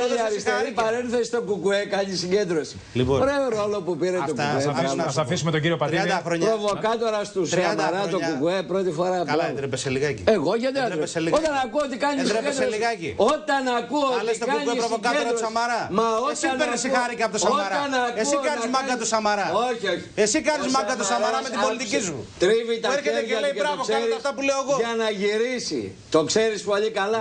θέλει αριστερή παρένθεση στο κουκουέ, κάνει συγκέντρωση. Λοιπόν, Ωραίο ρόλο που πήρε το αυτά- κουκουέ. αυτά- μπράβο. Α αφήσουμε τον κύριο Πατήρη. 30 χρόνια. Προβοκάτορα του 30 Σαμαρά το χρόνια. κουκουέ πρώτη φορά. Καλά, μπράβο. έτρεπε λιγάκι. Εγώ γιατί δεν Έτρεπε έτρεπε. λιγάκι. Όταν ακούω ότι κάνει Έτρεπε λιγάκι. Όταν ακούω Θα ότι λες τον κάνει κουκουέ προβοκάτορα του Σαμαρά. Μα Εσύ όταν παίρνεις ακούω- χάρη από το Σαμαρά. όταν ακούω Εσύ να κάνεις μάγκα κάνει- του Σαμαρά. Όχι, όχι. Εσύ κάνεις Ο μάγκα του Σαμαράς με την Σαμαράς πολιτική σου. άκουσε, Τρίβει τα Που έρχεται και χέρια λέει, του «Μπράβο, το κάνω ξέρεις αυτά που λέω εγώ». Για να γυρίσει. Το ξέρεις πολύ καλά.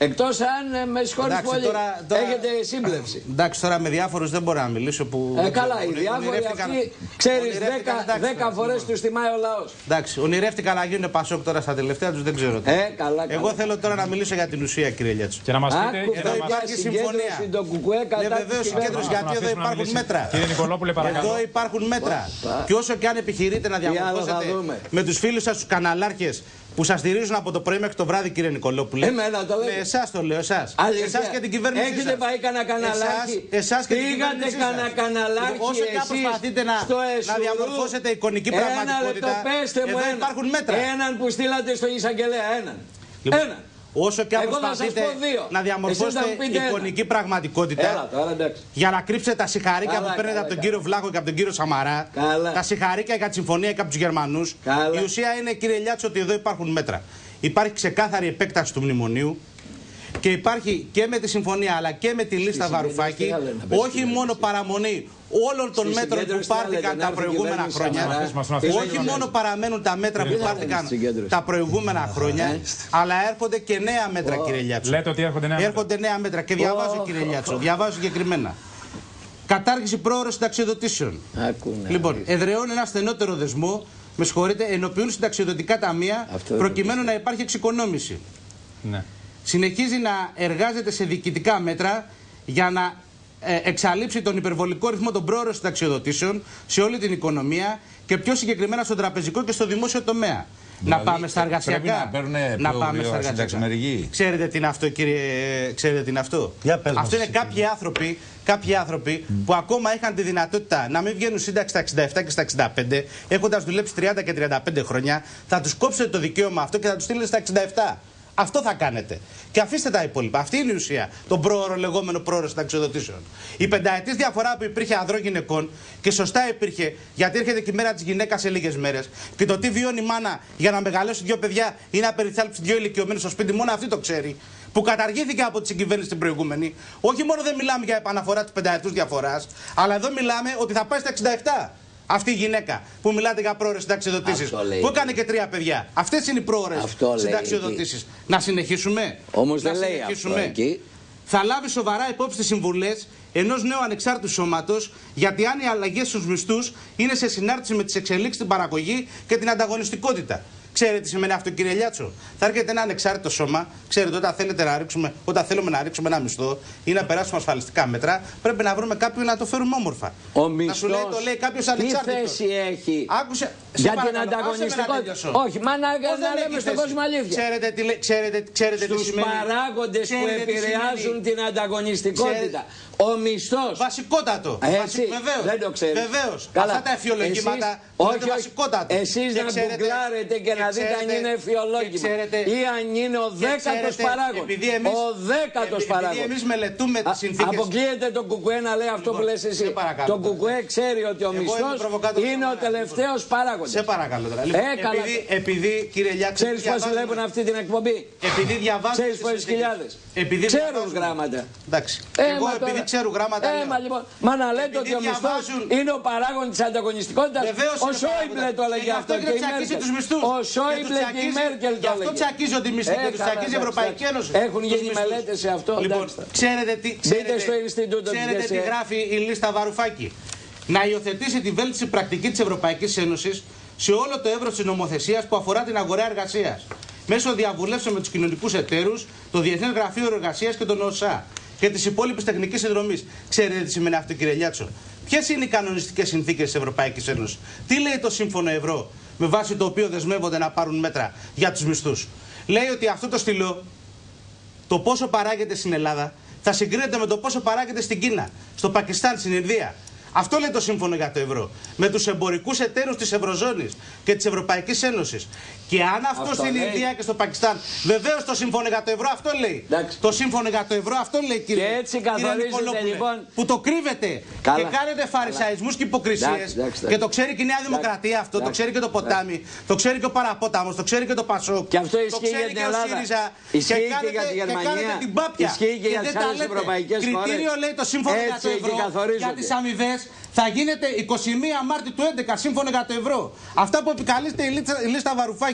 Λοιπόν. Εκτός αν ε, με συγχωρείς Εντάξει, πολύ. τώρα- τώρα- Έχετε σύμπλευση. Εντάξει, τώρα με διάφορους δεν μπορώ να μιλήσω που. Ε, καλά, οι ονει- διάφοροι ονειρεύτηκαν- αυτοί, ξέρεις, ονειρεύτηκαν, δέκα, εντάξει, δέκα τώρα, φορές λοιπόν. τους τιμάει ο λαός. Εντάξει, ονειρεύτηκαν να γίνουν Πασόκ τώρα στα τελευταία τους, δεν ξέρω. τι. Ε, καλά, καλά. Εγώ θέλω τώρα να μιλήσω για την ουσία, κύριε Λιάτσο. Και να μας πείτε. Άκου, και να παιδιά, μας- υπάρχει συγκέντρωση συμφωνία. Το κουκουέ κατά Ναι, της βεβαίω κυβέρνησης. συγκέντρωση Να γιατί εδώ αφήσουμε να υπάρχουν μιλήσει. μέτρα. Κύριε Νικολόπουλε, παρακαλώ. Εδώ υπάρχουν μέτρα. πα. Και όσο και αν επιχειρείτε να άλλο θα διαμορφώσετε δούμε. με τους φίλους σας τους καναλάρχες που σας στηρίζουν από το πρωί μέχρι το βράδυ, κύριε Νικολόπουλε. Εμένα το λέτε. Ναι, εσάς το λέω, εσάς. Αλήθεια. Εσάς και την κυβέρνησή Έχετε σας. πάει κανένα καναλάρχη. Εσάς, εσάς και την Πήγατε κυβέρνησή σας. κανένα καναλάρχη Λοιπόν, Όσο και αν εσείς προσπαθείτε να, στο να Εσουρού. διαμορφώσετε εικονική Ένα πραγματικότητα, λεπτό, πέστε μου εδώ ένα. υπάρχουν μέτρα. Έναν που στείλατε στον εισαγγελέα, έναν. Λοιπόν, Έναν. Όσο και αν Εγώ θα σας προσπαθείτε πω δύο. να Εσείς διαμορφώσετε θα μου πείτε ένα. εικονική πραγματικότητα Έλα τώρα εντάξει. για να κρύψετε τα συγχαρήκια Καλά, που παίρνετε καλά, από τον καλά. κύριο Βλάχο και από τον κύριο Σαμαρά, Καλά. τα συγχαρήκια για τη συμφωνία και από τους Γερμανούς, Καλά. η ουσία είναι, κύριε Λιάτσο, ότι εδώ υπάρχουν μέτρα. Υπάρχει ξεκάθαρη επέκταση του μνημονίου και υπάρχει και με τη συμφωνία αλλά και με τη λίστα συγκέντρωση Βαρουφάκη τι άλλο είναι να πες, όχι κυβέρνηση. μόνο παραμονή όλων των Στη μέτρων που συγκέντρωση τι άλλο πάρθηκαν είναι, τα να έρθει η προηγούμενα κυβέρνηση χρόνια. Σαμαρά. Μας τον αφήσουμε Όχι να μόνο παραμένουν τα μέτρα που Τι θα πάρθηκαν κάνει στη συγκέντρωση. τα προηγούμενα χρόνια, αλλά έρχονται και νέα μέτρα, κύριε Λιάτσο. Λέτε ότι έρχονται νέα μέτρα. Έρχονται νέα μέτρα και διαβάζω, Ω, κύριε ω, Λιάτσο, ω. διαβάζω συγκεκριμένα. Κατάργηση πρόωρων συνταξιοδοτήσεων. Ακούνε. Λοιπόν, εδραιώνει ένα στενότερο δεσμό, με συγχωρείτε, ενοποιούν συνταξιοδοτικά ταμεία Αυτό δεν προκειμένου να υπάρχει εξοικονόμηση. Ναι. Συνεχίζει να εργάζεται σε διοικητικά μέτρα για να ε, εξαλείψει τον υπερβολικό ρυθμό των πρόωρων συνταξιοδοτήσεων σε όλη την οικονομία και πιο συγκεκριμένα στο τραπεζικό και στο δημόσιο τομέα. Δηλαδή, να πάμε στα πρέπει εργασιακά. να παίρνουν να πιο πάμε στα γρήγορα εργασιακά. συνταξιμερικοί. Ξέρετε τι είναι αυτό, κύριε. Ξέρετε τι είναι αυτό; Για πες μας αυτό είναι εσύ, κάποιοι άνθρωποι, κάποιοι άνθρωποι που ακόμα είχαν τη δυνατότητα να μην βγαίνουν σύνταξη στα 67 και στα 65, έχοντας δουλέψει 30 και 35 χρόνια, θα τους κόψετε το δικαίωμα αυτό και θα τους στείλετε στα 67. Αυτό θα κάνετε. Και αφήστε τα υπόλοιπα. Αυτή είναι η ουσία των πρόωρων, λεγόμενων πρόωρων συνταξιοδοτήσεων. Η πενταετής διαφορά που υπήρχε ανδρών γυναικών και σωστά υπήρχε, γιατί έρχεται και η μέρα της γυναίκας σε λίγες μέρες. Και το τι βιώνει η μάνα για να μεγαλώσει δύο παιδιά ή να περιθάλψει δύο ηλικιωμένους στο σπίτι, μόνο αυτή το ξέρει. Που καταργήθηκε από τη συγκυβέρνηση την προηγούμενη. Όχι μόνο δεν μιλάμε για επαναφορά της πενταετούς διαφοράς, αλλά εδώ μιλάμε ότι θα πάει στα 67. Αυτή η γυναίκα που μιλάτε για πρόορες συνταξιοδοτήσεις. Αυτό λέει. Που έκανε και τρία παιδιά. Αυτές είναι οι πρόορες Αυτό λέει συνταξιοδοτήσεις. Να συνεχίσουμε; Όμως Να δεν λέει συνεχίσουμε; αυτό εκεί. Θα λάβει σοβαρά υπόψη τις συμβουλές ενός νέου ανεξάρτητου σώματος, γιατί αν οι αλλαγές στους μισθούς είναι σε συνάρτηση με τις εξελίξεις στην παραγωγή και την ανταγωνιστικότητα. Ξέρετε τι σημαίνει αυτό, κύριε Λιάτσο. Θα έρχεται ένα ανεξάρτητο σώμα. Ξέρετε, όταν, θέλετε να ρίξουμε, όταν θέλουμε να ρίξουμε ένα μισθό ή να περάσουμε ασφαλιστικά μέτρα, πρέπει να βρούμε κάποιον να το φέρουμε όμορφα. Ο να σου μισθός, λέει, το λέει κάποιος τι ανεξάρτητος. θέση έχει; Άκουσε. Σε για την παρακαλώ, άσε με να ανταγωνιστικότητα. τελειώσω. Όχι, μα να, Πώς να δεν λέμε έχεις στον θέση; κόσμο αλήθεια. Ξέρετε τι, λέ- ξέρετε, ξέρετε τι Στους σημαίνει. παράγοντες που Ξέρετε τι επηρεάζουν σημαίνει. την ανταγωνιστικότητα. Ο μισθός. Βασικότατο. Έτσι, Βεβαίως. δεν το ξέρεις. Βεβαίως. Καλά. Αυτά τα εφιολογήματα Εσείς- είναι όχι, όχι. βασικότατο. Εσείς Και να ξέρετε- γκουγκλάρετε και να δείτε αν ξέρετε- είναι και εφιολόγημα. ξέρετε- Ή αν είναι ο και δέκατος ξέρετε, παράγων. επειδή εμείς- Ο δέκατος επειδή παράγων. εμείς μελετούμε τις Α- συνθήκες- Αποκλείεται το κουκουέ να λέει αυτό Λοιπόν, που λες εσύ. σε παρακαλώ Το τώρα. κουκουέ ξέρει ότι ο Εγώ είμαι μισθός προβοκάτορ είναι ο Σαμαρά. τελευταίος παράγοντας. Σε παρακαλώ τώρα. Λοιπόν, Ε, καλά. επειδή, επειδή, κύριε Λιάκη, Ξέρεις πώς βλέπουν αυτή την εκπομπή; Επειδή διαβάζουν. Ξέρεις τις πόσες συνθήκες. χιλιάδες. Επειδή Ξέρουν διαβάζουν. γράμματα. Εντάξει. Ε, Εγώ μα επειδή τώρα- ξέρω γράμματα. Ε, λέω. μα λοιπόν, μα να λέτε Επειδή ότι ο μισθός διαβάζουν- είναι ο παράγον της ανταγωνιστικότητας. Βεβαίως Ο είναι Σόιμπλε παράγοντας. το έλεγε Και γι' αυτό και και η τσακίζει Μέρκελ. τους μισθούς. Ο Σόιμπλε Και και η τσακίζει- Μέρκελ το Γι' αυτό έλεγε. τσακίζονται οι μισθοί Ε, και τους καλά, τσακίζει η εντάξει, Ευρωπαϊκή εντάξει. Ένωση. Έχουν Τους γίνει μισθούς. μελέτες σε αυτό, Λοιπόν, εντάξει. ξέρετε τι. Ξέρετε, στο Ινστιτούτο της Ξέρετε τι ΓΕΣΕ. γράφει η λίστα Βαρουφάκη; Να υιοθετήσει τη βέλτιστη πρακτική της Ευρωπαϊκής Ένωσης σε όλο το εύρος της νομοθεσίας που αφορά την αγορά εργασίας. Μέσω διαβουλεύσεων με τους κοινωνικούς εταίρους, το Διεθνές Γραφείο Εργασίας και τον ΟΣΑ και τη υπόλοιπη τεχνική συνδρομής. Ξέρετε τι σημαίνει αυτό, κύριε Λιάτσο; Ποιες είναι οι κανονιστικές συνθήκες της Ευρωπαϊκής Ένωσης; Τι λέει το Σύμφωνο Ευρώ, με βάση το οποίο δεσμεύονται να πάρουν μέτρα για τους μισθούς; Λέει ότι αυτό το στυλό το πόσο παράγεται στην Ελλάδα θα συγκρίνεται με το πόσο παράγεται στην Κίνα, στο Πακιστάν, στην Ινδία. Αυτό λέει το σύμφωνο για το ευρώ. Με τους εμπορικούς εταίρους της Ευρωζώνης και της Ευρωπαϊκής Ένωσης. Και αν αυτός, Αυτό στην λέει. Ινδία και στο Πακιστάν, βεβαίως το σύμφωνο για το ευρώ αυτό λέει. Εντάξει. Το σύμφωνο για το ευρώ αυτό λέει κύριε. Και έτσι κύριε καθορίζεται, Νικολόπουλε, λοιπόν. Που το κρύβετε Καλά. και κάνετε φαρισαϊσμούς και υποκρισίες. Εντάξει, εντάξει, Και το ξέρει και η Νέα Δημοκρατία αυτό, το Εντάξει. ξέρει και το ποτάμι, το ξέρει και ο Παραπόταμος, το ξέρει και το Πασόκ. Και αυτό το ισχύει ξέρει για την και ο Ελλάδα. ΣΥΡΙΖΑ. Ισχύει και κάνετε- για τη Γερμανία. Και κάνετε την πάπια. Ισχύει και για δεν τις τα άλλες λέτε. ευρωπαϊκές Κριτήριο χώρες. λέει το σύμφωνο για Έτσι το εκεί ευρώ. καθορίζονται. Για τις αμοιβές θα γίνεται 21 Μάρτη του 11 σύμφωνο για το ευρώ. Αυτά που επικαλείστε η λίστα, η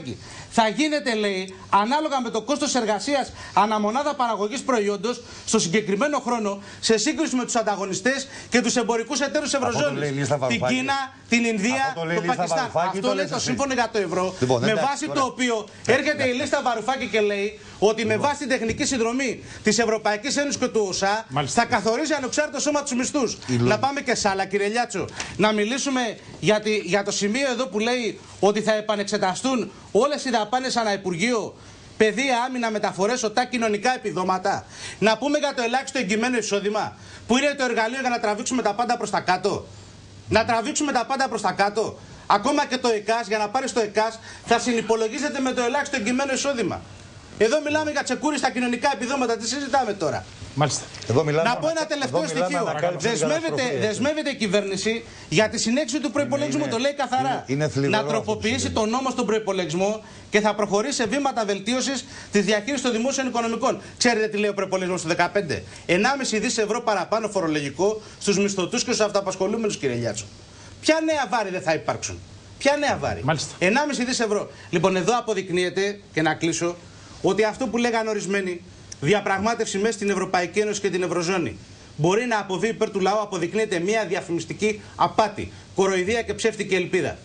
λίστα Βαρουφάκη. Θα γίνεται, λέει, ανάλογα με το κόστος εργασίας αναμονάδα παραγωγής προϊόντος στο συγκεκριμένο χρόνο σε σύγκριση με τους ανταγωνιστές και τους εμπορικούς εταίρους το Ευρωζώνης. λέει η λίστα Την Βαρουφάκη. Κίνα, την Ινδία, Αυτό το λέει το η λίστα Πακιστάν. Βαρουφάκη, Αυτό το λέει λες το εσύ. σύμφωνο για το ευρώ. Λοιπόν, με εντάξει, βάση ωραία. το οποίο έρχεται η λίστα Βαρουφάκη και λέει ότι με βάση την τεχνική συνδρομή της Ευρωπαϊκής Ένωσης και του ΟΣΑ Μάλιστα. θα καθορίζει ανεξάρτητο σώμα τους μισθούς. Να πάμε και σε άλλα, κύριε Λιάτσο. Να μιλήσουμε για, τη- για το σημείο εδώ που λέει ότι θα επανεξεταστούν όλες οι δαπάνες ανά Υπουργείο. Παιδεία, άμυνα, μεταφορές, οτά κοινωνικά επιδόματα. Να πούμε για το ελάχιστο εγγυημένο εισόδημα, που είναι το εργαλείο για να τραβήξουμε τα πάντα προς τα κάτω. Να τραβήξουμε τα πάντα προς τα κάτω. Ακόμα και το ΕΚΑΣ, για να πάρει το ΕΚΑΣ, θα συνυπολογίζεται με το ελάχιστο εγγυημένο εισόδημα. Εδώ μιλάμε για τσεκούρι στα κοινωνικά επιδόματα. Τι συζητάμε τώρα; Μάλιστα. Εδώ μιλάμε, Να πω ένα εδώ τελευταίο μιλάμε στοιχείο. ανακάλυψη την Δεσμεύεται, καταστροφή. δεσμεύεται η κυβέρνηση για τη συνέχιση του προπολογισμού. Είναι- Το λέει καθαρά. είναι- είναι θλιβερό να αυτό που τροποποιήσει συμβαίνει. τον νόμο στον προπολογισμό και θα προχωρήσει σε βήματα βελτίωσης της διαχείρισης των δημόσιων οικονομικών. Ξέρετε τι λέει ο προπολογισμό του 2015. 1,5 δις ευρώ παραπάνω φορολογικό στους μισθωτούς και στους αυτοαπασχολούμενους, κύριε Λιάτσο. Ποια νέα βάρη δεν θα υπάρξουν; Ποια νέα βάρη; Μάλιστα. 1,5 δις ευρώ. Λοιπόν, εδώ αποδεικνύεται και να κλείσω ότι αυτό που λέγανε ορισμένοι, διαπραγμάτευση μέσα στην Ευρωπαϊκή Ένωση και την Ευρωζώνη, μπορεί να αποβεί υπέρ του λαού, αποδεικνύεται μια διαφημιστική απάτη, κοροϊδία και ψεύτικη ελπίδα.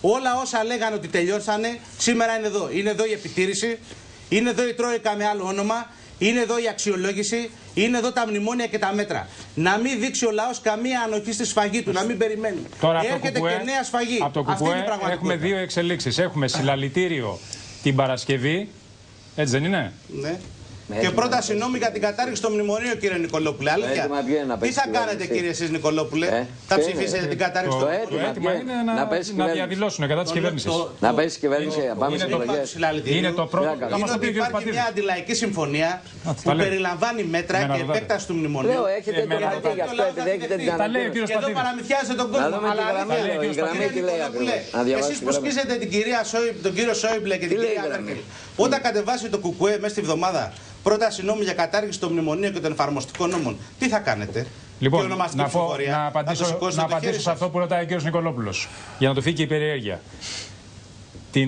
Όλα όσα λέγανε ότι τελειώσανε, σήμερα είναι εδώ. Είναι εδώ η επιτήρηση, είναι εδώ η Τρόικα με άλλο όνομα, είναι εδώ η αξιολόγηση, είναι εδώ τα μνημόνια και τα μέτρα. Να μην δείξει ο λαός καμία ανοχή στη σφαγή του, να μην περιμένει. Τώρα από το Έρχεται κουκουέ, και νέα σφαγή. από το Αυτή είναι η κουκουέ πραγματικότητα. έχουμε δύο εξελίξεις. Έχουμε συλλαλητήριο την Παρασκευή, έτσι δεν είναι; Ναι. Με Και έτοιμα πρόταση να νόμου για την κατάργηση των μνημονίων, κύριε Νικολόπουλε. Αλήθεια. έτοιμα ποιο είναι να Τι πέσει θα η κάνετε, κυβέρνηση. κύριε εσείς, Νικολόπουλε, Ε, θα ποιο ψηφίσετε είναι, την ε, κατάργηση Το, των έτοιμο, το μνημονίων. έτοιμα ποιο είναι είναι, να, να πέσει η να κυβέρνηση. διαδηλώσουν κατά της κυβέρνησης. Το- Να πέσει η κυβέρνηση, να πάμε είναι στι το εκλογές. συλλαλητήριο. Είναι το πρώτο. Πλάκα. Θα μας Είναι το ότι πει ο κ. υπάρχει Πατήρης. μια αντιλαϊκή συμφωνία τα που λέει. περιλαμβάνει μέτρα Εμένα και ρωτάτε. επέκταση του μνημονίου. Λέω, έχετε το Εμένα χαρτί γι' αυτό, επειδή έχετε την Τα λέει ο ανακοίνωση. κύριος Και εδώ Πατήρης. παραμυθιάζετε τον κόσμο. Να δούμε Αλλά τη γραμμή, αλήθεια, λέει, η κύριος γραμμή Κύριε τι λέει Νικολόπουλε, ακριβώς. Να διαβάσει Εσείς τη που γραμμή. σκίζετε την κυρία Σόιμπ, τον κύριο Σόιμπλε και την Τι λέει η κυρία γραμμή; Μέρκελ, όταν κατεβάσει το κουκουέ μέσα στη βδομάδα πρόταση νόμου για κατάργηση των μνημονίων και των εφαρμοστικών νόμων, τι θα κάνετε; και Λοιπόν, ονομαστική να, πω, ψηφοφορία. να Θα το απαντήσω, σηκώσετε να το χέρι απαντήσω σε σας. αυτό που ρωτάει ο κ. Νικολόπουλος. Για να το φύγει και η περιέργεια.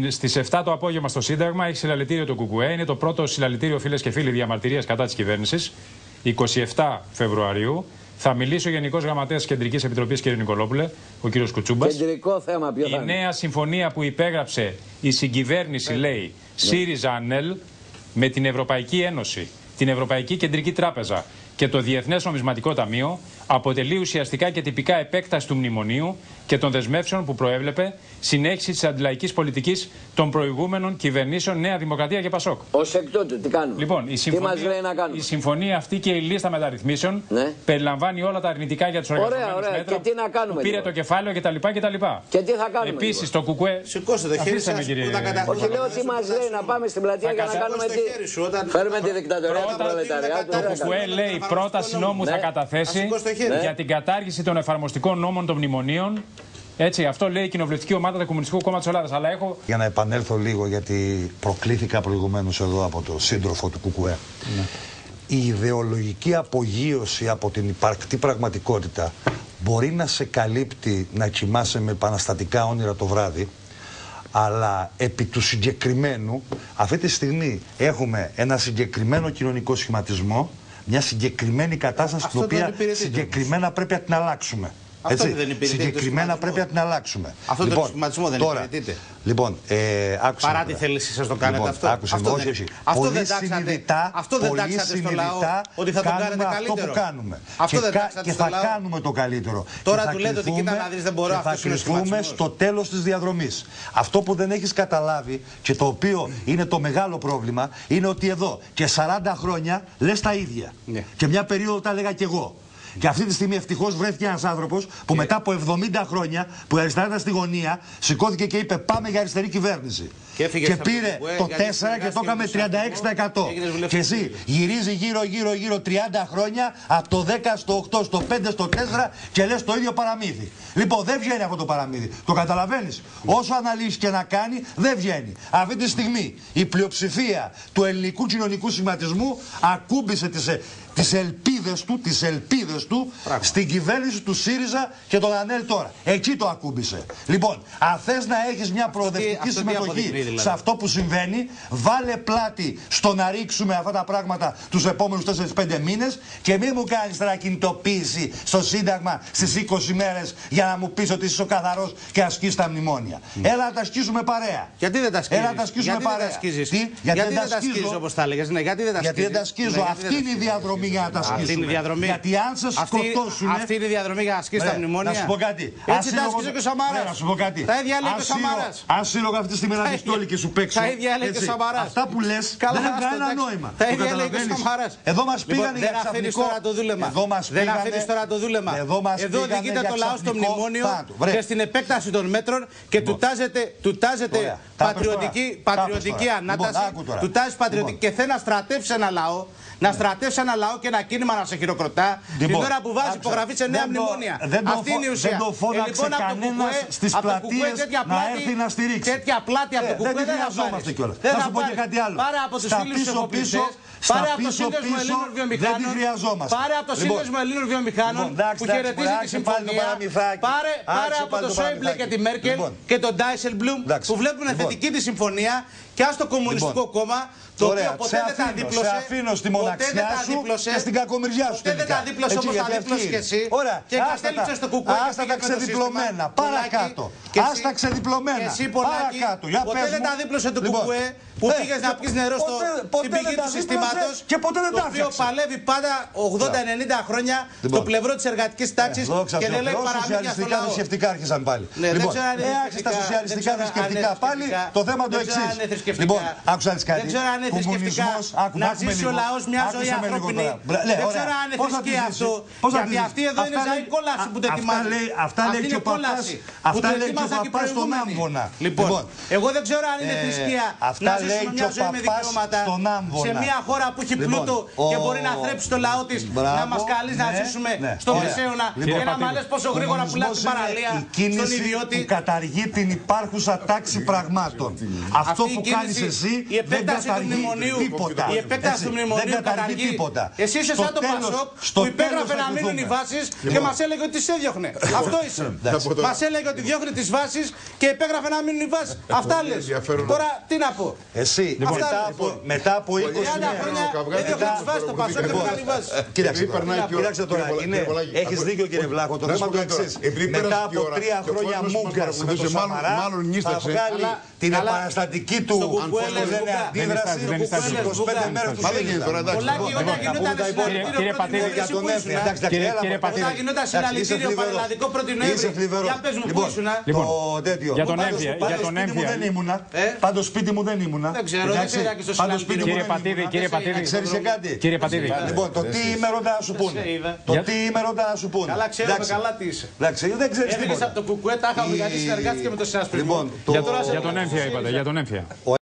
Στις 7 το απόγευμα στο Σύνταγμα έχει συλλαλητήριο το ΚΚΕ. Είναι το πρώτο συλλαλητήριο, φίλες και φίλοι, διαμαρτυρίας κατά της κυβέρνησης. 27 Φεβρουαρίου. Θα μιλήσει ο Γενικός Γραμματέας της Κεντρικής Επιτροπής, κ. Νικολόπουλε, ο κ. Κουτσούμπας. Κεντρικό θέμα ποιο Η θα είναι; νέα συμφωνία που υπέγραψε η συγκυβέρνηση, λέει, ΣΥΡΙΖΑ ΑΝΕΛ με την Ευρωπαϊκή Ένωση, την Ευρωπαϊκή Κεντρική Τράπεζα και το Διεθνές Νομισματικό Ταμείο αποτελεί ουσιαστικά και τυπικά επέκταση του μνημονίου και των δεσμεύσεων που προέβλεπε συνέχιση της αντιλαϊκής πολιτικής των προηγούμενων κυβερνήσεων Νέα Δημοκρατία και Πασόκ. Ω εκ τούτου, τι κάνουμε; Λοιπόν, η τι μας συμφωνία, λέει να κάνουμε; η συμφωνία αυτή και η λίστα μεταρρυθμίσεων Ναι. περιλαμβάνει όλα τα αρνητικά για τους Ωραία, εργαζομένους ωραία. μέτρα. Και τι να κάνουμε, που πήρε λοιπόν; το κεφάλαιο κτλ. κτλ. Και τι θα κάνουμε. Επίσης λοιπόν. το κουκουέ. Σηκώστε το χέρι Αφήστε σας με, κύριε. που τα κατα- Όχι, λέω τι μας λέει να πάμε στην πλατεία Θα για να κατα- κάνουμε στο τι. χέρι σου όταν- Φέρουμε τη δικτατορία του Πρώτα- προλεταριάτου. Το τι θα Το κουκουέ κάνουμε. λέει πρόταση νόμου θα Ναι. καταθέσει Ας σηκώσει το χέρι. για την κατάργηση των εφαρμοστικών νόμων των μνημονίων. Έτσι, αυτό λέει η κοινοβουλευτική ομάδα του Κομμουνιστικού Κόμματος Ελλάδας. Αλλά έχω. Για να επανέλθω λίγο, γιατί προκλήθηκα προηγουμένως εδώ από το σύντροφο του ΚΚΕ. Η ιδεολογική απογείωση από την υπαρκτή πραγματικότητα μπορεί να σε καλύπτει να κοιμάσαι με επαναστατικά όνειρα το βράδυ, αλλά επί του συγκεκριμένου, αυτή τη στιγμή έχουμε ένα συγκεκριμένο κοινωνικό σχηματισμό, μια συγκεκριμένη κατάσταση Αυτό την δεν οποία υπηρετείται συγκεκριμένα πρέπει να την αλλάξουμε. Αυτό Έτσι, δεν υπηρετεί το συγκεκριμένα σχηματισμό. πρέπει να την αλλάξουμε. Αυτό το σχηματισμό δεν τώρα, υπηρετείται. Λοιπόν, ε, άκουσα Παρά με, τη βρε. θέλησή σας το κάνετε λοιπόν, αυτό. Άκουσα Αυτό με, όχι, δεν- όχι. αυτό πολύ δεν τάξατε- συνειδητά, αυτό δεν πολύ τάξατε στο λαό συνειδητά ότι θα το κάνουμε κάνετε αυτό καλύτερο. που κάνουμε. Αυτό και, δεν κα- τάξατε και στο θα λαό. κάνουμε το καλύτερο. Τώρα Και θα του λέτε ότι, κρυφθούμε- κοίτα να δεις, δεν μπορώ, και θα αυτός είναι ο κρυφθούμε σχηματισμός. στο τέλος της διαδρομής. Αυτό που δεν έχεις καταλάβει και το οποίο είναι το μεγάλο πρόβλημα είναι ότι εδώ και 40 χρόνια λες τα ίδια. Ναι. Και μια περίοδο τα έλεγα κι εγώ. Και αυτή τη στιγμή ευτυχώς βρέθηκε ένας άνθρωπος που μετά από 70 χρόνια που η αριστερά ήταν στη γωνία, σηκώθηκε και είπε: Πάμε για αριστερή κυβέρνηση. Και έφυγε από το πήρε Κουκουέ το 4 γιατί και συνεργάστηκε το έκαμε με τον 36%. Έγινες βουλευτής Και εσύ γυρίζει γύρω γύρω γύρω 30 χρόνια από το 10 στο 8 στο 5 στο 4 και λες το ίδιο παραμύθι. Λοιπόν, δεν βγαίνει αυτό το παραμύθι. Το καταλαβαίνεις. Όσο αναλύσεις και να κάνει, δεν βγαίνει. Αυτή τη στιγμή η πλειοψηφία του ελληνικού κοινωνικού σχηματισμού ακούμπησε τις τις ελπίδες του, τις ελπίδες του στην κυβέρνηση του ΣΥΡΙΖΑ και τον ΑΝΕΛ τώρα. Εκεί το ακούμπησε. Λοιπόν, αν θες να έχεις μια προοδευτική αυτό τι συμμετοχή αποδεικνύει, δηλαδή; σε αυτό που συμβαίνει, βάλε πλάτη στο να ρίξουμε αυτά τα πράγματα τους επόμενους 4-5 μήνες και μην μου κάνεις τώρα κινητοποίηση στο Σύνταγμα στις 20 μέρες για να μου πεις ότι είσαι ο καθαρός και ασκείς τα μνημόνια. Έλα να τα ασκήσουμε παρέα. Γιατί δεν τα ασκήσεις. Έλα να τα ασκήσουμε γιατί Δεν παρέα. τα ασκήσεις. Τι; Γιατί, δεν τα ασκίζω. ασκήσεις όπως τα έλεγες; Ναι, γιατί δεν τα Γιατί δεν τα ασκήσεις. ασκίζω. Ναι, γιατί Αυτή δεν τα είναι η ασκήσεις. Διαδρομή για να τα ασκήσουμε. Αυτή είναι η διαδρομή. Γιατί αν σε Αυτή- σκοτώσουν. Αυτή είναι η διαδρομή για να ασκήσεις τα Ναι, μνημόνια. Να σου πω κάτι. Έτσι τα ασκήσε και ο Σαμαράς. Ναι, να σου πω κάτι. Τα ίδια λέει Αν και ο σύλλογο- Σαμαράς. Αν σύλλογο αυτή τη στιγμή να Τα δεις ίδια- όλοι και σου παίξω. τα ίδια λέει και ο έτσι, Σαμαράς. Αυτά που λες Καλά, δεν έχουν άστο, κανένα εντάξει. νόημα. Τα Το ίδια λέει και ο καταλαβαίνεις. Σαμαράς. Εδώ μας Λοιπόν, πήγανε δεν για αφήνεις ξαφνικό. τώρα το δούλεμα. Εδώ μας Δεν πήγανε- αφήνεις τώρα το δούλεμα. Εδώ μας Εδώ πήγανε οδηγείται για το λαός στο ξαφνικό μνημόνιο θάνατο. Βρε. και στην επέκταση των μέτρων και του τάζεται, του τάζεται Ωραία. Τα πες πατριωτική, τώρα. Τα πες πατριωτική τώρα. ανάταση. Λοιπόν, άκου τώρα. Του τάζει πατριωτική Λοιπόν. και θέλει να στρατεύσει ένα λαό. Να στρατεύσει ένα λαό και ένα κίνημα να σε χειροκροτά την Λοιπόν, ώρα που βάζεις άκουσα. υπογραφή σε νέα Δεν το- μνημόνια. δεν το Αυτή είναι η φω- ουσία. δεν το φώναξε Ε, λοιπόν, από το κανένας Κουκουέ- στις από το Κουκουέ πλατείες τέτοια να πλάτη- έρθει να στηρίξει. Τέτοια πλάτη από Ε, το δεν Κουκουέ τη δεν θα χρειαζόμαστε πάρεις. κιόλας. Δεν Να θα σου πω και πάρεις. κάτι άλλο. Πάρε από τους Στα φίλους πίσω, εφοπλιστές, πίσω, πάρε στα από το πίσω, Σύνδεσμο πίσω, Ελλήνων δεν Βιομηχάνων, τη χρειαζόμαστε. πάρε από το Λοιπόν, Σύνδεσμο Ελλήνων Βιομηχάνων Λοιπόν, εντάξει, που εντάξει, χαιρετίζει τη άρχισε πάλι το συμφωνία. παραμυθάκι. Πάρε, πάρε Άρχισε από πάλι το το Σόιμπλε και τη παραμυθάκι. Μέρκελ Λοιπόν. και τον Ντάισελμπλουμ Εντάξει. που βλέπουν Λοιπόν. θετική τη συμφωνία και ας το κομμουνιστικό Λοιπόν. κόμμα το Ωραία, οποίο ποτέ σε δεν τα αφήνω, δίπλωσε. σε αφήνω στη ποτέ μοναξιά δεν τα σου δίπλωσε, και στην κακομοιριά σου Ποτέ δεν τελικά. τα δίπλωσε Έτσι, όπω τα γιατί δίπλωσε αυτή και είναι. εσύ. Ωραία, Και άστα κατέληξε τα- στο κουκουέ. και άστα τα πήγες με το ξεδιπλωμένα. σύστημα. Παρακάτω. Και εσύ- Άστα ξεδιπλωμένα. Και εσύ Πολάκη, Παρακάτω. Για ποτέ πες δεν μου. τα δίπλωσε το Λοιπόν, κουκουέ που ε, πήγες να και πεις νερό στο, ποτέ- ποτέ στην δεν πηγή τα του δίπλωσε συστήματος και ποτέ δεν το τα οποίο έφτιαξε. παλεύει πάντα 80-90 χρόνια στο Λοιπόν. πλευρό της εργατικής τάξης Δόξα και τω δεν λέει Θεώ, παραμύθια στο σοσιαλιστικά λαό. θρησκευτικά άρχισαν πάλι. Ναι, δεν λοιπόν, ξέρω αν είναι ε, άρχισε τα θρησκευτικά, σοσιαλιστικά δεν ξέρω αν θρησκευτικά είναι πάλι. θρησκευτικά. Το θέμα το Δεν ξέρω εξής. αν είναι θρησκευτικά. Λοιπόν, άκουσα να κάτι. Δεν ξέρω αν είναι θρησκευτικά Κομμουνισμός, άκου, να άκουμε ζήσει ο λίγο. λαός μια ζωή Άκουσε με λίγο ανθρώπινη. τώρα. Μπρα- ναι, Δεν ωραία. ξέρω αν είναι Πώς θα τη θρησκεία ζήσει, αυτό. πώς θα τη Γιατί ζήσει; αυτή εδώ είναι Αυτά ζαή λέει- κόλαση που το αυτά ετοιμάζει. λέει- Αυτά λέει Αυτή και είναι ο παπάς. κόλαση που Αυτά το λέει και ο ετοίμασαν και οι παπάς στον προηγούμενοι. Άμβονα. Λοιπόν, Λοιπόν, εγώ δεν ξέρω αν είναι ε, θρησκεία αυτά να λέει ζήσουμε και μια ο ζωή με παπάς δικαιώματα στον Άμβονα. σε μια χώρα που έχει Λοιπόν, πλούτο και ο- μπορεί να θρέψει το λαό της Μπράβο, να μας καλείς να ναι, ζήσουμε ναι. στο Ωραία. μεσαίωνα Λοιπόν, και να μας λες πόσο γρήγορα πουλάς Κομμουνισμός την παραλία είναι η στον κίνηση ιδιώτη. που καταργεί την υπάρχουσα τάξη πραγμάτων. Αυτό Αυτή η που κίνηση, κάνεις εσύ η δεν επέκταση του καταργεί μνημονίου, τίποτα. η επέκταση Έτσι, του μνημονίου δεν καταργεί καταργεί. τίποτα. Εσύ είσαι Στο σαν το τέλος- Πασόκ στο που υπέγραφε τέλος να θα μείνουν οι κρυθούμε. βάσεις και μας έλεγε ότι τι έδιωχνε. Αυτό είσαι. Μας έλεγε ότι διώχνει τις βάσεις και υπέγραφε να μείνουν οι βάσεις. Αυτά λες. Τώρα τι να πω. Εσύ Αυτά μετά λέει, από, μετά από 20 30 μέρες. χρόνια καυγάδι έδιωχνε μετά- τι βάσει το Πασόκ και δεν κάνει βάσει. Κοίταξε Επειδή τώρα, περνάει και η ώρα. κοίταξε τώρα, Κύριε Πολα- είναι, κύριε Πολάκη, έχεις ακούστε. δίκιο κύριε Βλάχο, το Να θέμα σου το πω τώρα, εξής. επειδή Μετά πέρασε από και η ώρα τρία και ο χρόνια κόσμος μας μούγκας με τον παρακολουθούσε, μάλλον- Σαμαρά μάλλον θα νίσταξε. βγάλει Αλλά- την αλλά- επαναστατική του στο κουκουέ αν λες λένε βούγκα. αντίδραση Δεν νιστάζει, δεν 25 νιστάζει. μέρες του Μα δεν γίνεται τώρα, ΣΥΡΙΖΑ. εντάξει. Πολλάκι Λοιπόν, όταν να γινόταν πούμε τα συλλαλητήριο υπόλοιπα. Κύριε πρώτη Πατήρη, Νοέμβρη, για εσύ τον που Έφη. ήσουν, Εντάξει, Κύριε- έλα, κύριε Πατήρη. Πατήρη. Όταν γινόταν Εντάξει, συλλαλητήριο είσαι θλιβερός. παραλλαδικό πρώτη Νοέμβρη. Είσαι θλιβερός. Για πες μου, πού Λοιπόν, ήσουνα. Λοιπόν, το τέτοιο. για τον Πάντως- Έμφυα, πάντως για τον σπίτι μου Έμφυα. δεν ήμουνα. Ε; Πάντως σπίτι μου δεν ήμουνα. Δεν ξέρω, δεν Εντάξει. ξέρω και στο Πάντως σπίτι μου Κύριε δεν Πατήρη, ήμουνα. κύριε Δεν σε Πατήρη. είδα. Ξέρεις και κάτι; Κύριε Πατήρη. Λοιπόν, το τι είμαι ρωτά να σου πούνε; σε είδα. Το Για- τι είμαι ρωτά να σου πούνε; Καλά, ξέρουμε Εντάξει. καλά τι είσαι. Εντάξει, δεν ξέρεις Έφυγες τίποτα. από το κουκουέ, τα είχαμε γιατί συνεργάστηκε με το συνασπισμό. Λοιπόν, το- Και τώρα σε Για τον Έμφυα είπατε, για τον Έμφυα. Ο